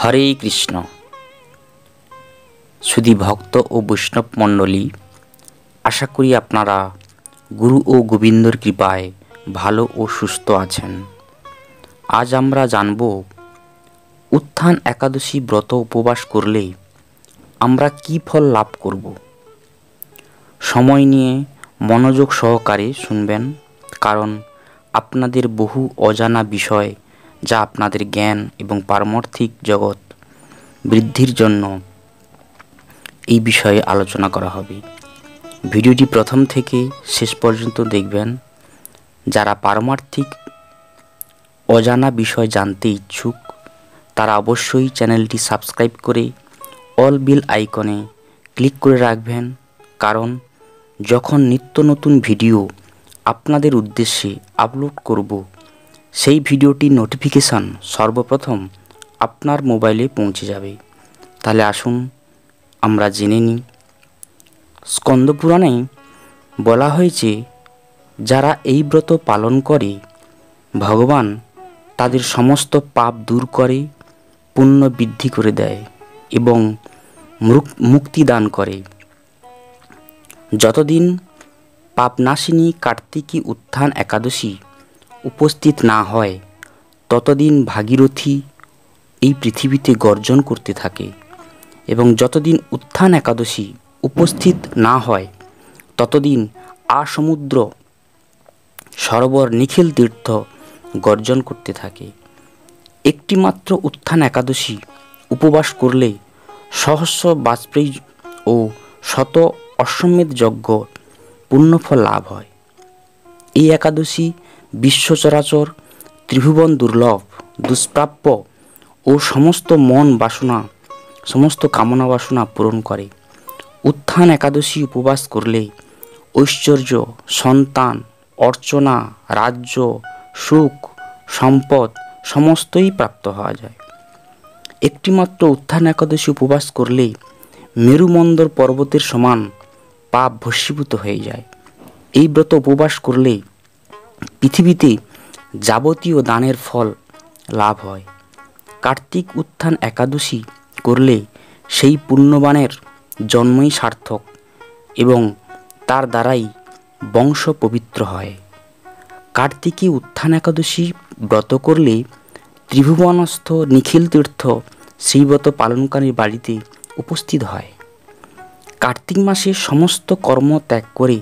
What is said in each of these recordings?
হরে কৃষ্ণ। শুধু ভক্ত ও বৈষ্ণব মণ্ডলী, আশা করি আপনারা গুরু ও গোবিন্দর কৃপায় ভালো ও সুস্থ আছেন। আজ আমরা জানব, উত্থান একাদশী ব্রত উপবাস করলে আমরা কি ফল লাভ করব? সময় নিয়ে মনোযোগ সহকারে শুনবেন, কারণ আপনাদের বহু অজানা বিষয় যা আপনাদের জ্ঞান এবং পারমার্থিক জগৎ বৃদ্ধির জন্য এই বিষয়ে আলোচনা করা হবে। ভিডিওটি প্রথম থেকে শেষ পর্যন্ত দেখবেন। যারা পারমার্থিক, অজানা বিষয় জানতে ইচ্ছুক, তারা অবশ্যই চ্যানেলটি সাবস্ক্রাইব করে অল বিল আইকনে ক্লিক করে রাখবেন। কারণ যখন নিত্য নতুন ভিডিও আপনাদের উদ্দেশ্যে আপলোড করব সেই ভিডিওটির নোটিফিকেশান সর্বপ্রথম আপনার মোবাইলে পৌঁছে যাবে। তাহলে আসুন, আমরা জেনে নিই। স্কন্দপুরাণে বলা হয়েছে, যারা এই ব্রত পালন করে, ভগবান তাদের সমস্ত পাপ দূর করে, পুণ্য বৃদ্ধি করে দেয় এবং মুক্তি দান করে। যতদিন পাপনাশিনী কার্তিকী উত্থান একাদশী উপস্থিত না হয়, ততদিন ভাগীরথী এই পৃথিবীতে গর্জন করতে থাকে এবং যতদিন উত্থান একাদশী উপস্থিত না হয়, ততদিন আসমুদ্র সরোবর নিখিল তীর্থ গর্জন করতে থাকে। একটিমাত্র উত্থান একাদশী উপবাস করলে সহস্র বাজপেয়ী ও শত অশ্বমেধ যজ্ঞ পুণ্যফল লাভ হয়। এই একাদশী বিশ্বচরাচর, ত্রিভুবন দুর্লভ, দুষ্প্রাপ্য ও সমস্ত মন বাসনা, সমস্ত কামনা বাসনা পূরণ করে। উত্থান একাদশী উপবাস করলে ঐশ্বর্য, সন্তান, অর্চনা, রাজ্য, সুখ, সম্পদ সমস্তই প্রাপ্ত হওয়া যায়। একটিমাত্র উত্থান একাদশী উপবাস করলেই মেরুমন্দর পর্বতের সমান পাপ ভস্মীভূত হয়ে যায়। এই ব্রত উপবাস করলে পৃথিবীতে যাবতীয় দানের ফল লাভ হয়। কার্তিক উত্থান একাদশী করলে সেই পুণ্যবানের জন্মই সার্থক এবং তার দ্বারাই বংশ পবিত্র হয়। কার্তিকী উত্থান একাদশী ব্রত করলে ত্রিভুবনস্থ নিখিল তীর্থ সেই ব্রত পালনকারীর বাড়িতে উপস্থিত হয়। কার্তিক মাসে সমস্ত কর্ম ত্যাগ করে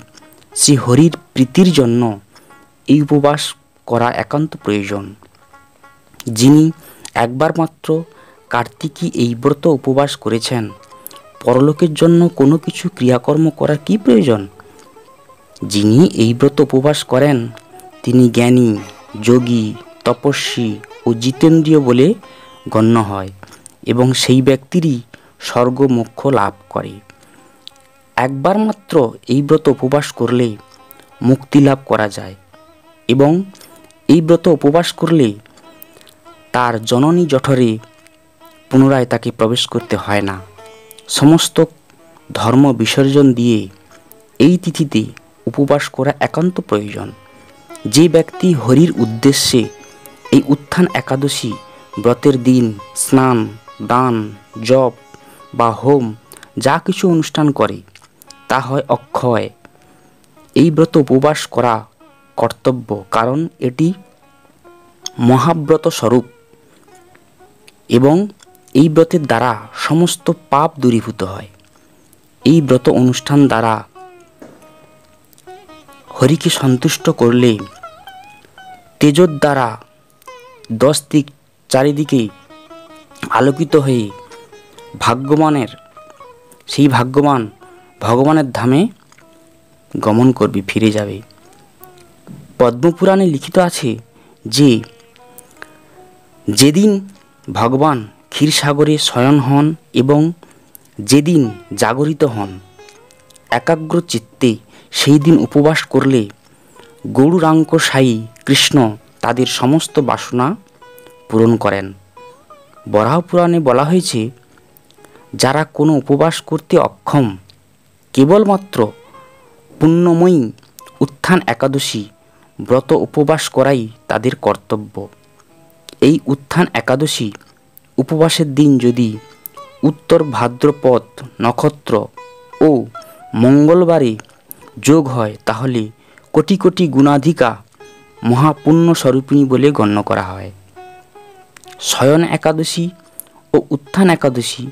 শ্রী হরির প্রীতির জন্য এই উপবাস করা একান্ত প্রয়োজন। যিনি একবার মাত্র কার্তিকী এই ব্রত উপবাস করেছেন, পরলোকের জন্য কোনো কিছু ক্রিয়াকর্ম করার কি প্রয়োজন? যিনি এই ব্রত উপবাস করেন, তিনি জ্ঞানী, যোগী, তপস্বী ও জিতেন্দ্রীয় বলে গণ্য হয় এবং সেই ব্যক্তিরই স্বর্গ মোক্ষ লাভ করে। একবার মাত্র এই ব্রত উপবাস করলে মুক্তি লাভ করা যায়। এবং এই ব্রত উপবাস করলে তার জননী জঠরে পুনরায় তাকে প্রবেশ করতে হয় না। সমস্ত ধর্ম বিসর্জন দিয়ে এই তিথিতে উপবাস করা একান্ত প্রয়োজন। যে ব্যক্তি হরির উদ্দেশ্যে এই উত্থান একাদশী ব্রতের দিন স্নান, দান, জপ বা হোম যা কিছু অনুষ্ঠান করে, তা হয় অক্ষয়। এই ব্রত উপবাস করা কর্তব্য, কারণ এটি মহাব্রত স্বরূপ এবং এই ব্রতের দ্বারা সমস্ত পাপ দূরীভূত হয়। এই ব্রত অনুষ্ঠান দ্বারা হরিকে সন্তুষ্ট করলে তেজর দ্বারা দশ দিক চারিদিকে আলোকিত হয়ে ভাগ্যবানের, সেই ভাগ্যবান ভগবানের ধামে গমন করবে, ফিরে যাবে। পদ্মপুরাণে লিখিত আছে যে, যেদিন ভগবান ক্ষীরসাগরে শয়ন হন এবং যেদিন জাগরিত হন একাগ্র চিত্তে সেই দিন উপবাস করলে গৌরাঙ্ক সাই কৃষ্ণ তাদের সমস্ত বাসনা পূরণ করেন। বরাহ পুরাণে বলা হয়েছে, যারা কোনো উপবাস করতে অক্ষম, কেবলমাত্র পুণ্যময়ী উত্থান একাদশী ব্রত উপবাস করাই তাদের কর্তব্য। এই উত্থান একাদশী উপবাসের দিন যদি উত্তর ভাদ্রপদ, নক্ষত্র ও মঙ্গলবারে যোগ হয়, তাহলে কোটি কোটি গুণাধিকা মহাপুণ্য স্বরূপিণী বলে গণ্য করা হয়। শয়ন একাদশী ও উত্থান একাদশী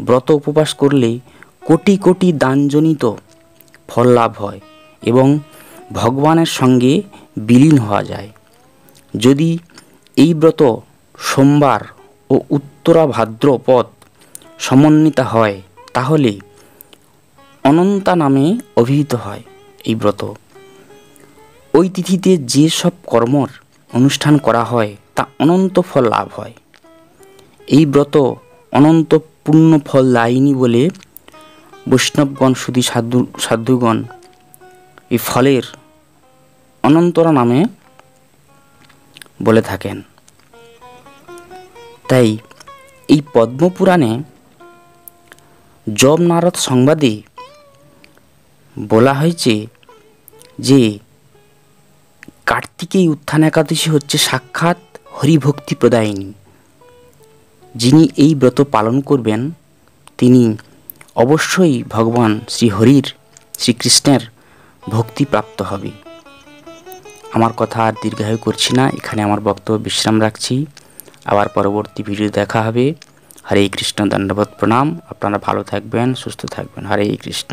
ব্রত উপবাস করলে কোটি কোটি দানজনিত ফল লাভ হয় এবং ভগবানের সঙ্গে বিলীন হওয়া যায়। যদি এই ব্রত সোমবার ও উত্তরা ভাদ্রপদ সমন্বিতা হয়, তাহলে অনন্তা নামে অভিহিত হয় এই ব্রত। ওই তিথিতে যে সব কর্মর অনুষ্ঠান করা হয়, তা অনন্ত ফল লাভ হয়। এই ব্রত অনন্ত পূর্ণ ফল লাইনি বলে বৈষ্ণবগণ সুদী সাধু, সাধুগণ এই ফলের অনন্তরা নামে বলে থাকেন। তাই এই পদ্মপুরাণে জব নারদ সংবাদে বলা হয়েছে যে কার্তিকেয় উত্থান একাদশী হচ্ছে সাক্ষাৎ হরিভক্তি প্রদায়িনী। যিনি এই ব্রত পালন করবেন, তিনি অবশ্যই ভগবান শ্রীহরির, শ্রীকৃষ্ণের ভক্তি প্রাপ্ত হবে। আমার কথা আর দীর্ঘায়ু করছি না, এখানে আমার বক্তব্য বিশ্রাম রাখছি। আবার পরবর্তী ভিডিও দেখা হবে। হরে কৃষ্ণ, দণ্ডবোধ, প্রণাম। আপনারা ভালো থাকবেন, সুস্থ থাকবেন। হরে কৃষ্ণ।